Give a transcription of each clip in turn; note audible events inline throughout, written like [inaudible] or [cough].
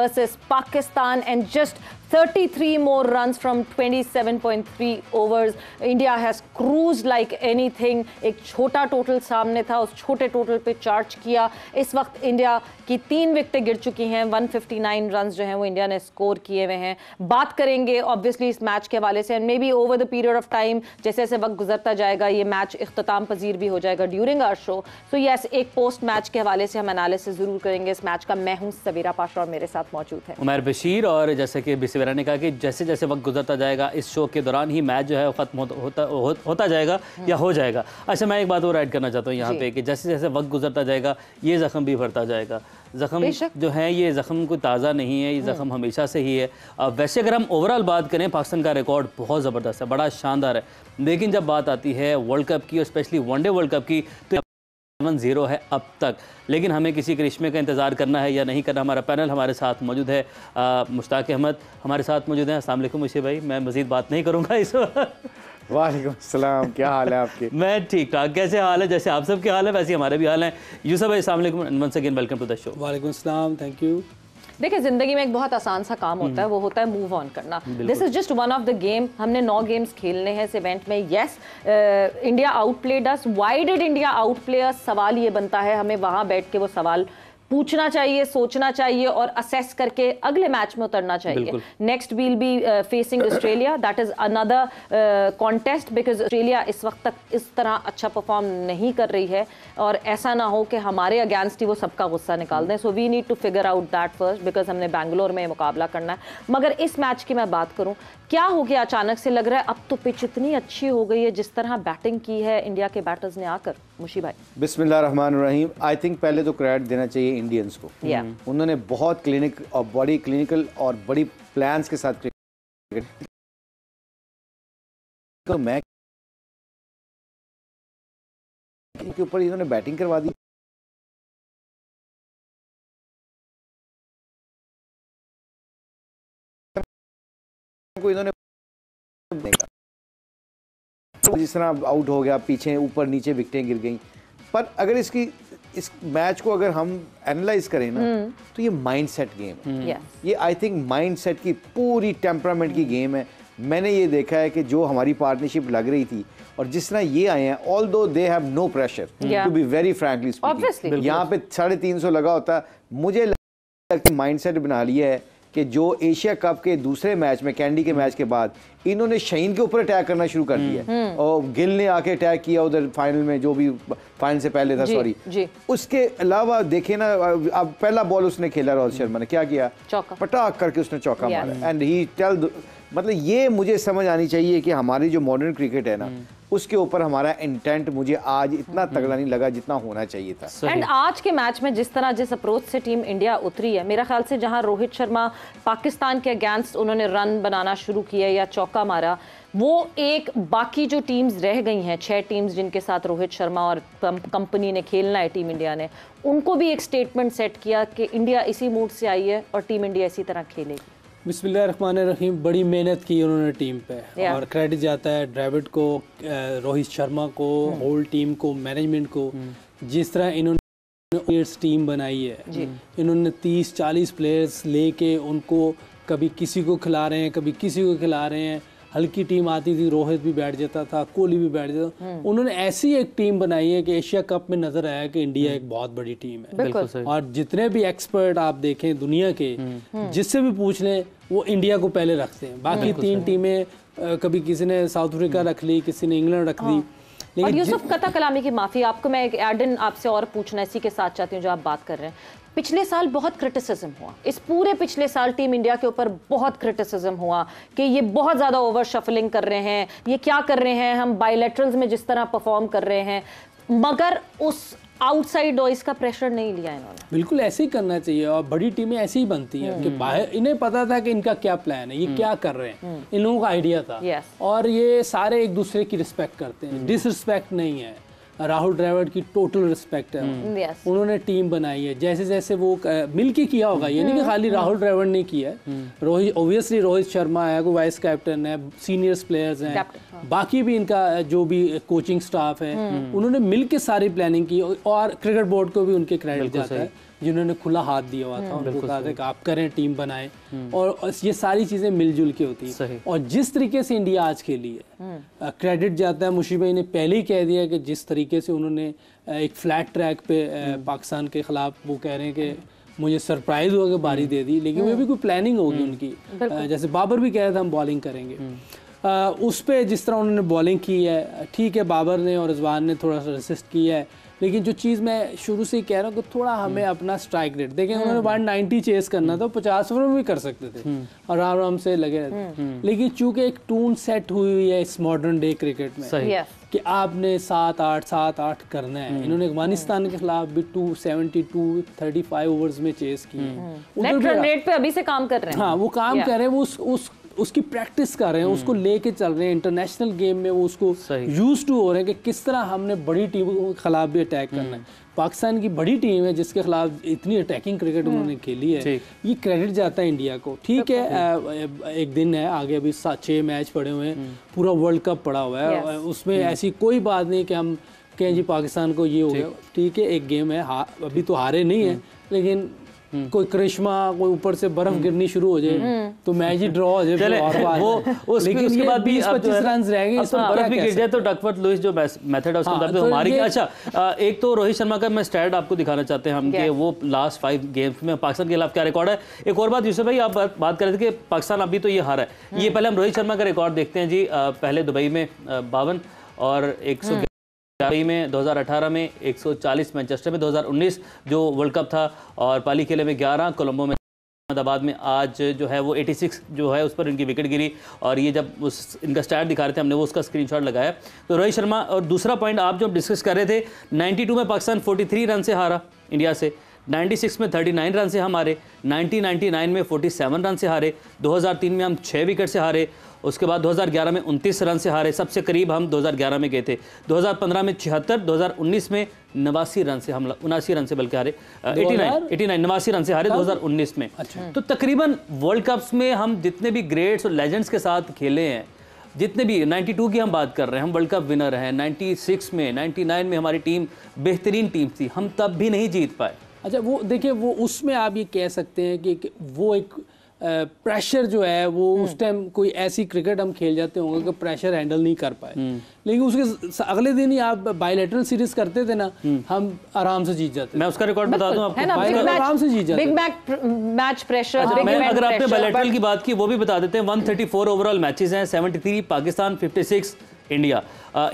versus Pakistan and just 33 more runs from 27.3 overs. India has cruised like anything. एक छोटा total सामने था, उस छोटे टोटल पे चार्ज किया। इस वक्त इंडिया की तीन विकटें गिर चुकी हैं। 159 रन्स जो हैं वो इंडिया ने स्कोर किए हुए हैं। बात करेंगे ऑब्वियसली इस मैच के हवाले से and maybe over the period of time जैसे जैसे वक्त गुजरता जाएगा, ये मैच अख्ताम पजीर भी हो जाएगा during our show so yes एक पोस्ट मैच के हवाले से हम एनालिसिस ज़रूर करेंगे इस मैच का। मैं हूँ सवेरा पाशा और मेरे साथ मौजूद है। उमर बशीर और जैसे कि बिसवेरा ने कहा कि जैसे जैसे वक्त गुजरता जाएगा इस शो के दौरान ही मैच जो है ख़त्म होता होता, हो, होता जाएगा या हो जाएगा। अच्छा मैं एक बात और ऐड करना चाहता हूँ यहाँ पे कि जैसे जैसे वक्त गुजरता जाएगा ये ज़ख्म भी भरता जाएगा। ज़ख्म जो है ये ज़ख्म कोई ताज़ा नहीं है ये ज़ख्म हम्म। हमेशा से ही है। वैसे अगर हम ओवरऑल बात करें पाकिस्तान का रिकॉर्ड बहुत ज़बरदस्त है बड़ा शानदार है। लेकिन जब बात आती है वर्ल्ड कप की और स्पेशली वनडे वर्ल्ड कप की तो सेवन ज़ीरो है अब तक। लेकिन हमें किसी करिश्मे का इंतज़ार करना है या नहीं करना हमारा पैनल हमारे साथ मौजूद है। मुश्ताक अहमद हमारे साथ मौजूद हैं। असल मुशी भाई मैं मज़ीद बात नहीं करूँगा इस वालेकुम सलाम क्या हाल है आपके? [laughs] मैं ठीक ठाक। कैसे हाल है? जैसे आप सब के हाल है वैसे हमारे भी हाल हैं। यूसफ भाई अलैक्म once again welcome to the show वालेकुम सलाम थैंक यू देखिए ज़िंदगी में एक बहुत आसान सा काम होता है हम्म। वो होता है मूव ऑन करना। This is just one of the game हमने नौ गेम्स खेलने हैं इस इवेंट में। Yes India outplayed us why did India outplay सवाल ये बनता है हमें वहाँ बैठ के वो सवाल पूछना चाहिए सोचना चाहिए और असेस करके अगले मैच में उतरना चाहिए। Next will be facing Australia that is another contest because Australia इस वक्त तक इस तरह अच्छा परफॉर्म नहीं कर रही है और ऐसा ना हो कि हमारे अगेंस्ट ही वो सबका गुस्सा निकाल दें। So we need to figure out that first because हमने बैंगलोर में मुकाबला करना है। मगर इस मैच की मैं बात करूँ क्या हो गया? अचानक से लग रहा है अब तो पिच इतनी अच्छी हो गई है जिस तरह बैटिंग की है इंडिया के बैटर्स ने आकर। मुशी भाई। बिस्मिल्लाहिर्रहमानिर्रहीम। आई थिंक पहले तो क्रेडिट देना चाहिए इंडियंस को। Yeah. उन्होंने बहुत क्लिनिक और बड़ी क्लिनिकल और बड़ी प्लान्स के साथ तो मैं के ऊपर इन्होंने बैटिंग करवा दी। को इन्होंने जिस तरह आउट हो गया पीछे ऊपर नीचे विकटें गिर गई। पर अगर इसकी इस मैच को अगर हम एनालाइज करें ना हम्म। तो ये माइंड सेट गेम है ये आई थिंक माइंड सेट की पूरी टेम्परामेंट की गेम है। मैंने ये देखा है कि जो हमारी पार्टनरशिप लग रही थी और जिस तरह ये आए हैं although they have no pressure to be very frankly यहाँ पे साढ़े तीन सौ लगा होता मुझे लगता है माइंड सेट बना लिया है। कि जो एशिया कप के दूसरे मैच में कैंडी के मैच के बाद इन्होंने शहीन के ऊपर अटैक करना शुरू कर दिया हम्म, हम्म। और गिल ने आके अटैक किया उधर फाइनल में जो भी फाइनल से पहले था सॉरी उसके अलावा देखे ना अब पहला बॉल उसने खेला रोहित शर्मा ने क्या किया? पटाख करके उसने चौका मारा। एंड ही टेल मतलब ये मुझे समझ आनी चाहिए कि हमारी जो मॉडर्न क्रिकेट है ना हम्म। उसके ऊपर हमारा इंटेंट मुझे आज इतना हम्म। तगड़ा नहीं लगा जितना होना चाहिए था एंड आज के मैच में जिस तरह जिस अप्रोच से टीम इंडिया उतरी है मेरा ख्याल से जहाँ रोहित शर्मा पाकिस्तान के अगेंस्ट उन्होंने रन बनाना शुरू किया या चौका मारा वो एक बाकी जो टीम्स रह गई हैं छह टीम्स जिनके साथ रोहित शर्मा और कंपनी ने खेलना है टीम इंडिया ने उनको भी एक स्टेटमेंट सेट किया कि इंडिया इसी मूड से आई है और टीम इंडिया इसी तरह खेलेगी बिस्मिल्लाहिर्रहमानिर्रहीम बड़ी मेहनत की उन्होंने टीम पे। और क्रेडिट जाता है ड्राविड को रोहित शर्मा को होल. टीम को मैनेजमेंट को। hmm. जिस तरह इन्होंने टीम बनाई है इन्होंने 30-40 प्लेयर्स लेके उनको कभी किसी को खिला रहे हैं कभी किसी को खिला रहे हैं। हल्की टीम आती थी रोहित भी बैठ जाता था कोहली भी बैठ जाता था। उन्होंने ऐसी एक टीम बनाई है कि एशिया कप में नज़र आया कि इंडिया एक बहुत बड़ी टीम है। और जितने भी एक्सपर्ट आप देखें दुनिया के हम्म। जिससे भी पूछ लें वो इंडिया को पहले रखते हैं। बाकी तीन टीमें कभी किसी ने साउथ अफ्रीका रख ली किसी ने इंग्लैंड रख दी हाँ। और यूसुफ कथा कलामी की माफ़ी आपको मैं एक एडन आपसे और पूछना इसी के साथ चाहती हूँ जो आप बात कर रहे हैं। पिछले साल बहुत क्रिटिसिज्म हुआ। इस पूरे पिछले साल टीम इंडिया के ऊपर बहुत क्रिटिसिज्म हुआ कि ये बहुत ज़्यादा ओवर शफलिंग कर रहे हैं। ये क्या कर रहे हैं? हम बायोलेटरल्स में जिस तरह परफॉर्म कर रहे हैं। मगर उस आउटसाइड वॉइस का प्रेशर नहीं लिया इन्होंने। बिल्कुल ऐसे ही करना चाहिए और बड़ी टीमें ऐसी ही बनती हैं कि हम्म। बाहर इन्हें पता था कि इनका क्या प्लान है ये हम्म। क्या कर रहे हैं। हम्म। इन लोगों का आइडिया था। और ये सारे एक दूसरे की रिस्पेक्ट करते हैं। डिसरिस्पेक्ट नहीं है। राहुल ड्राइवर की टोटल रिस्पेक्ट है। yes. उन्होंने टीम बनाई है। जैसे जैसे वो मिल के किया होगा ये नहीं कि खाली राहुल ड्राइवर ने किया है। रोहित ओबियसली रोहित शर्मा है कोई वाइस कैप्टन है सीनियर्स प्लेयर्स हैं। बाकी भी इनका जो भी कोचिंग स्टाफ है उन्होंने मिल के सारी प्लानिंग की और क्रिकेट बोर्ड को भी उनके क्रेडिट जाता है जिन्होंने खुला हाथ दिया हुआ था उनको कहा था कि आप करें टीम बनाएँ। और ये सारी चीज़ें मिलजुल के होती है। और जिस तरीके से इंडिया आज खेली है क्रेडिट जाता है मुशी भाई ने पहले ही कह दिया कि जिस तरीके से उन्होंने एक फ्लैट ट्रैक पे पाकिस्तान के खिलाफ वो कह रहे हैं कि मुझे सरप्राइज़ हुआ कि बारी दे दी लेकिन वो भी कोई प्लानिंग होगी उनकी। जैसे बाबर भी कह रहे थे हम बॉलिंग करेंगे। उस पर जिस तरह उन्होंने बॉलिंग की है ठीक है बाबर ने और रिजवान ने थोड़ा सा रसिस्ट किया है लेकिन जो चीज़ मैं शुरू से ही कह रहा हूँ कि थोड़ा हमें अपना स्ट्राइक रेट देखें उन्होंने वन नाइनटी चेस करना था पचास ओवर में भी कर सकते थे। और आराम आराम से लगे रहते। लेकिन चूँकि एक टून सेट हुई हुई है इस मॉडर्न डे क्रिकेट में कि आपने सात आठ सात आठ करना है। इन्होंने अफ़गानिस्तान के खिलाफ भी two seventy two thirty five overs में चेस किए रेट पे अभी से काम कर रहे हैं। हाँ वो काम कर रहे हैं वो उस उस उसकी प्रैक्टिस कर रहे हैं उसको लेके चल रहे हैं इंटरनेशनल गेम में वो उसको यूज़ टू हो रहे हैं कि किस तरह हमने बड़ी टीम के खिलाफ भी अटैक करना है। पाकिस्तान की बड़ी टीम है जिसके खिलाफ इतनी अटैकिंग क्रिकेट उन्होंने खेली है। ये क्रेडिट जाता है इंडिया को। ठीक है एक दिन है आगे अभी छः मैच पड़े हुए हैं। पूरा वर्ल्ड कप पड़ा हुआ है। उसमें ऐसी कोई बात नहीं कि हम कहें जी पाकिस्तान को ये हो गया। ठीक। है एक गेम है अभी तो हारे नहीं है लेकिन हम्म। कोई करिश्मा कोई ऊपर से बर्फ़ हम्म। गिरनी शुरू हो जाए हम्म। तो मैच ही ड्रॉ हो जाए और बात वो उस लेकिन उसके बाद भी 25 रन रह गए तो बर्फ़ भी गिर जाए तो डकवर्थ लुइस जो मेथड है उसके हाँ, तो हमारी अच्छा एक तो रोहित शर्मा का मैं स्टैट आपको दिखाना चाहते हैं हम कि वो लास्ट फाइव गेम्स में पाकिस्तान के खिलाफ क्या रिकॉर्ड है। एक और बात यूसुफ भाई आप बात कर रहे थे कि पाकिस्तान अभी तो ये हारा है। ये पहले हम रोहित शर्मा का रिकॉर्ड देखते हैं जी पहले दुबई में बावन और एक सौ दुबई में 2018 में 140 मैनचेस्टर में 2019 जो वर्ल्ड कप था और पाली खेले में 11 कोलंबो में, अहमदाबाद में आज जो है वो 86 जो है उस पर इनकी विकेट गिरी और ये जब उस, इनका स्टैट दिखा रहे थे हमने, वो उसका स्क्रीनशॉट लगाया। तो रोहित शर्मा और दूसरा पॉइंट आप जो डिस्कस कर रहे थे 92 में पाकिस्तान 43 रन से हारा इंडिया से 96 में 39 रन से हम हारे 1999 में 47 रन से हारे 2003 में हम छः विकेट से हारे उसके बाद 2011 में 29 रन से हारे। सबसे करीब हम 2011 में गए थे। 2015 में छिहत्तर 2019 में नवासी रन से हम उनासी रन से बल्कि हारे। एटी नाइन एटी नाइन नवासी रन से हारे 2019 में। अच्छा। तो तकरीबन वर्ल्ड कप्स में हम जितने भी ग्रेट्स और लेजेंड्स के साथ खेले हैं जितने भी 92 की हम बात कर रहे हैं हम वर्ल्ड कप विनर हैं 96 में 99 में हमारी टीम बेहतरीन टीम थी हम तब भी नहीं जीत पाए। अच्छा वो देखिए वो उसमें आप ये कह सकते हैं कि वो एक प्रेशर जो है वो उस टाइम हम्म। कोई ऐसी क्रिकेट हम खेल जाते होंगे कि प्रेशर हैंडल नहीं कर पाए हम्म। लेकिन उसके अगले दिन ही आप बायोलेटरल सीरीज़ करते थे ना हम्म। हम आराम से जीत जाते मैं उसका रिकॉर्ड बता दूँ आपको आराम से जीत जाते बिग मैच प्रेशर मैं अगर आपने बायोलेटरल की बात की वो भी बता देते हैं 134 ओवरऑल मैचेस हैं 73 Pakistan 56 India.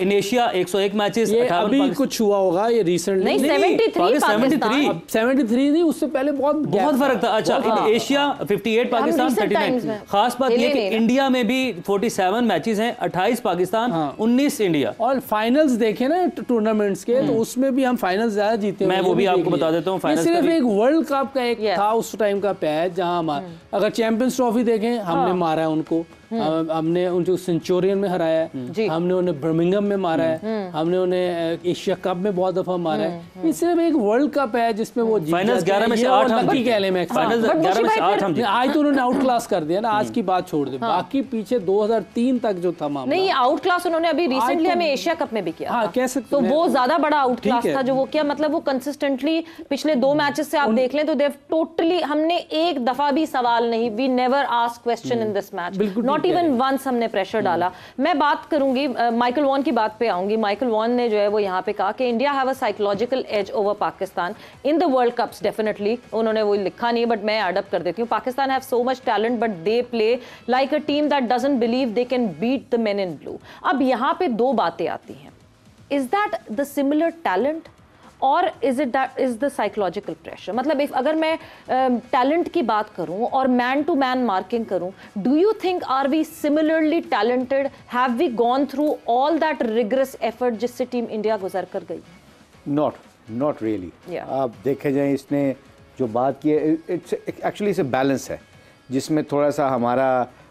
In Asia 101 matches अभी कुछ हुआ होगा ये रिसेंट नहीं, नहीं 73 73 73 नहीं उससे पहले बहुत बहुत फ़र्क था। अच्छा इन एशिया 58 पाकिस्तान 39 खास बात ये कि इंडिया में भी 47 मैचेस हैं 28 पाकिस्तान 19 हाँ। इंडिया। और फाइनल्स देखे ना टूर्नामेंट्स के तो हम्म। उसमें भी हम फाइनल्स ज़्यादा जीते मैं वो भी आपको बता देता हूँ सिर्फ़ एक वर्ल्ड कप का एक था उस टाइम का पैच जहाँ हम्म। अगर चैंपियंस ट्रॉफी देखें हमने हाँ। मारा है उनको। हम्म। हमने उनको सेंचुरियन में हराया है। हमने उन्हें बर्मिंगम में मारा है। हम्म। हमने उन्हें एशिया कप में बहुत दफ़ा मारा है। हम्म, ये सिर्फ़ एक वर्ल्ड कप है जिसमें वो फाइनल्स 11 में से 8 हम कह ले मैं फाइनल्स 11 में से 8 हम आज तो उन्होंने आउट क्लास कर दिया ना आज की बात छोड़ दे। हाँ। बाकी पीछे 2003 तक जो था मामला। नहीं आउट क्लास उन्होंने अभी रिसेंटली हमें एशिया कप में भी किया हाँ कह सकते तो वो ज़्यादा बड़ा आउट क्लास था जो वो किया। मतलब वो कंसिस्टेंटली पिछले दो मैचेस से आप देख लें तो देव टोटली हमने एक दफ़ा भी सवाल नहीं we never ask question in this match not even once हमने प्रेशर हम्म। डाला। मैं बात करूँगी माइकल वॉन की बात पे आऊँगी। माइकल वॉन ने जो है वो यहाँ पे कहा कि India have a psychological edge over Pakistan in the world cups definitely उन्होंने वो लिखा नहीं बट मैं एडअप कर देती हूँ। Pakistan have so much talent but they play like a team that doesn't believe they can beat the men in blue अब यहाँ पे दो बातें आती हैं। Is that the similar talent और is it that is the psychological pressure मतलब if अगर मैं टैलेंट uh, की बात करूँ और मैन टू मैन मार्किंग करूँ do you think are we similarly talented have we gone through all that rigorous effort जिससे टीम इंडिया गुजर कर गई? नॉट नॉट रियली आप देखे जाए इसने जो बात की है इट्स एक्चुअली इसे बैलेंस है जिसमें थोड़ा सा हमारा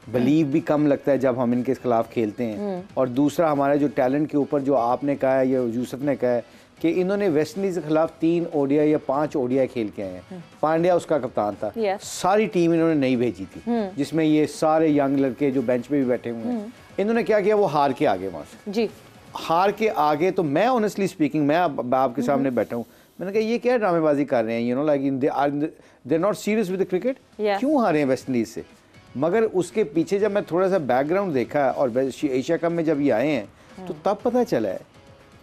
बिलीव भी कम लगता है जब हम इनके खिलाफ खेलते हैं। hmm. और दूसरा हमारा जो टैलेंट के ऊपर जो आपने कहा है या यूसुफ ने कहा है कि इन्होंने वेस्ट इंडीज के खिलाफ तीन ओडिया या पाँच ओडिया खेल के आए हैं। हम्म। पांड्या उसका कप्तान था. सारी टीम इन्होंने नहीं भेजी थी। हम्म। जिसमें ये सारे यंग लड़के जो बेंच पे भी बैठे हुए हैं। इन्होंने क्या किया? वो हार के आगे वहाँ से। जी। हार के आगे तो मैं ऑनेस्टली स्पीकिंग मैं आपके सामने बैठा हूँ। मैंने कहा ये क्या ड्रामेबाजी कर रहे हैं? You know like they are they not serious with cricket क्यों हारे हैं वेस्ट इंडीज से? मगर उसके पीछे जब मैं थोड़ा सा बैकग्राउंड देखा और एशिया कप में जब ये आए हैं तो तब पता चला है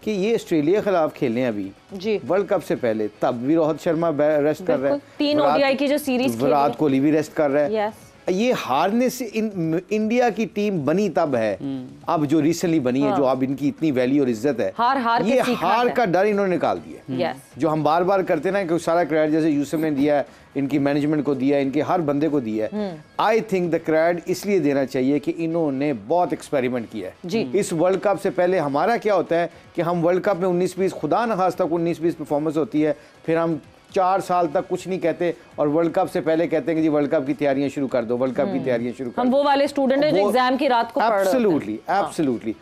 कि ये ऑस्ट्रेलिया के खिलाफ खेले हैं अभी जी। वर्ल्ड कप से पहले तब भी रोहित शर्मा रेस्ट कर रहे हैं तीन ओडीआई की जो सीरीज़ विराट कोहली भी रेस्ट कर रहे है. ये हारने से इन, इंडिया की टीम बनी तब है। अब जो रिसेंटली बनी है जो अब इनकी इतनी वैल्यू और इज़्ज़त है हाँ। हार- हार ये हार का डर इन्होंने निकाल दिया जो हम बार बार करते ना कि सारा क्रेडिट जैसे यूसुफ ने दिया है इनकी मैनेजमेंट को दिया है इनके हर बंदे को दिया है। Hmm. I think the credit इसलिए देना चाहिए कि इन्होंने बहुत एक्सपेरिमेंट किया है। इस वर्ल्ड कप से पहले हमारा क्या होता है कि हम वर्ल्ड कप में उन्नीस बीस खुदा न खास तक उन्नीस बीस परफॉर्मेंस होती है फिर हम चार साल तक कुछ नहीं कहते और वर्ल्ड कप से पहले कहते हैं कि जी वर्ल्ड कप की तैयारियाँ शुरू कर दो वर्ल्ड कप की तैयारियाँ शुरू कर हम्म। हम दो। वो वाले स्टूडेंट है जो एग्ज़ाम की रात को एब्सोल्युटली रहे